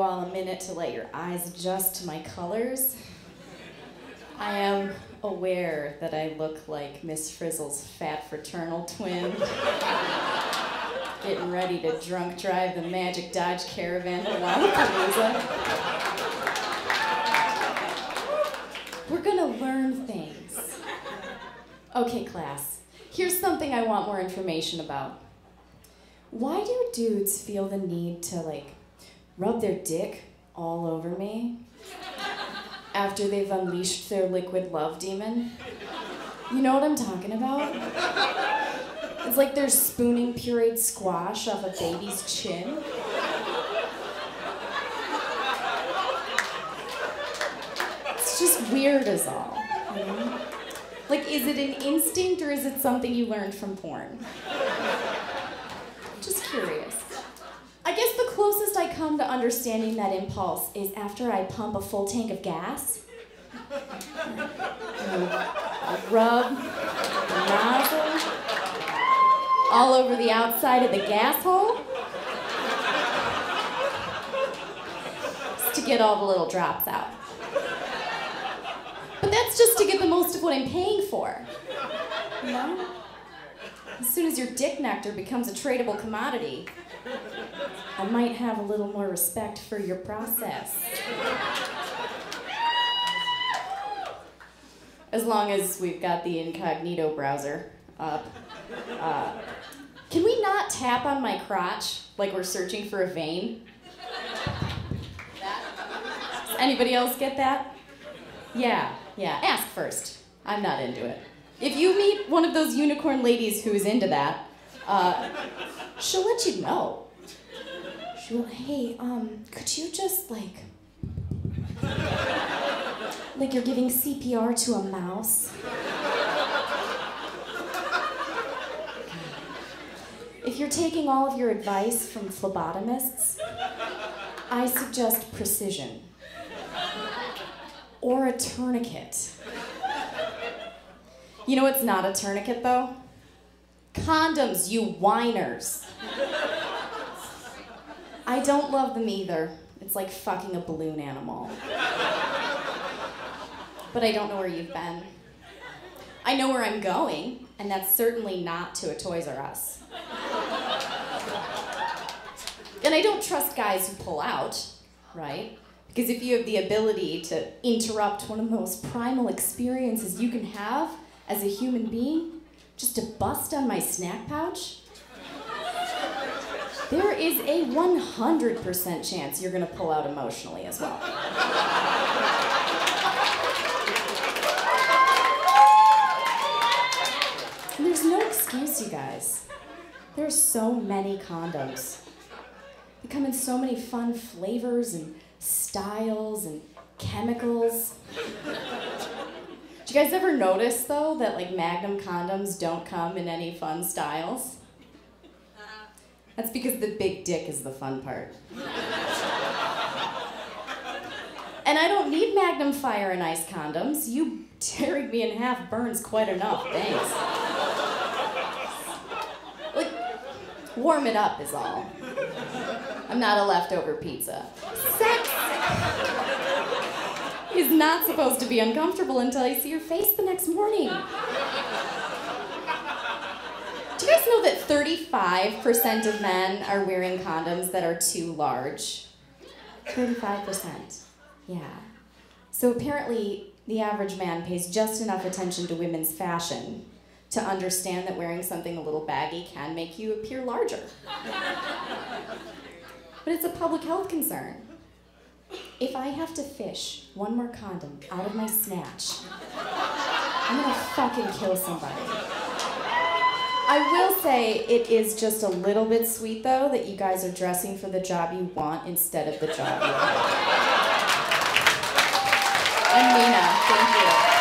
all a minute to let your eyes adjust to my colors. I am aware that I look like Miss Frizzle's fat fraternal twin. Getting ready to drunk drive the magic Dodge Caravan to Lollapalooza. We're gonna learn things. Okay, class, here's something I want more information about. Why do dudes feel the need to, like, rub their dick all over me after they've unleashed their liquid love demon? You know what I'm talking about? It's like they're spooning pureed squash off a baby's chin. It's just weird as all. you know? Like, is it an instinct or is it something you learned from porn? Just curious. I guess the closest I come to understanding that impulse is after I pump a full tank of gas. I rub the nozzle all over the outside of the gas hole. Just to get all the little drops out. But that's just to get the most of what I'm paying for. You know? As soon as your dick nectar becomes a tradable commodity, I might have a little more respect for your process. As long as we've got the incognito browser up. Uh, can we not tap on my crotch like we're searching for a vein? Does anybody else get that? Yeah, yeah, ask first. I'm not into it. If you meet one of those unicorn ladies who is into that, uh, she'll let you know. She'll, hey, um, could you just like, like you're giving CPR to a mouse? If you're taking all of your advice from phlebotomists, I suggest precision or a tourniquet. You know what's not a tourniquet though? Condoms, you whiners. I don't love them either. It's like fucking a balloon animal. But I don't know where you've been. I know where I'm going, and that's certainly not to a Toys R Us. And I don't trust guys who pull out, right? Because if you have the ability to interrupt one of the most primal experiences you can have as a human being, just to bust on my snack pouch, there is a 100% chance you're gonna pull out emotionally as well. And there's no excuse, you guys. There's so many condoms. They come in so many fun flavors and styles and chemicals. Do you guys ever notice though that like Magnum condoms don't come in any fun styles? That's because the big dick is the fun part. and I don't need Magnum Fire and Ice condoms. You tearing me in half burns quite enough, thanks. like, warm it up is all. I'm not a leftover pizza. Sex is not supposed to be uncomfortable until I see your face the next morning. Do you guys know that 35% of men are wearing condoms that are too large? 35%. Yeah. So apparently, the average man pays just enough attention to women's fashion to understand that wearing something a little baggy can make you appear larger. but it's a public health concern. If I have to fish one more condom out of my snatch, I'm gonna fucking kill somebody. I will say it is just a little bit sweet though that you guys are dressing for the job you want instead of the job you have. And Mina, thank you.